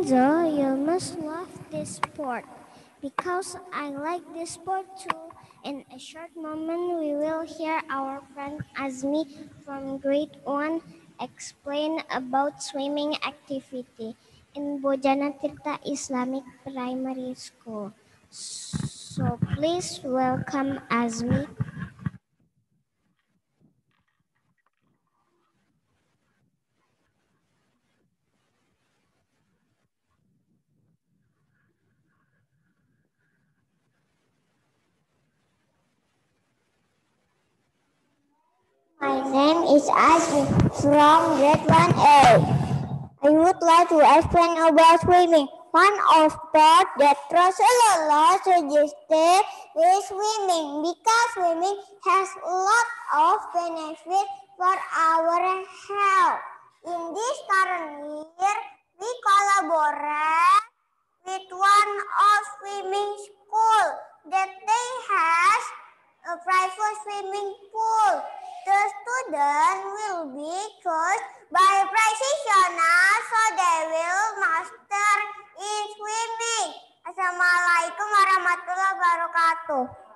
Kenzo, you must love this sport because I like this sport too. In a short moment, we will hear our friend Azmi from grade 1 explain about swimming activity in Bojana Tirta Islamic Primary School. So please welcome Azmi. My name is Azmi from grade 1A. I would like to explain about swimming. One of sport that Rasulullah suggested is swimming because swimming has a lot of benefit for our health. In this current year, we collaborate with one of swimming school that they has The student will be coached by practitioner so they will master in swimming. Assalamualaikum warahmatullahi wabarakatuh.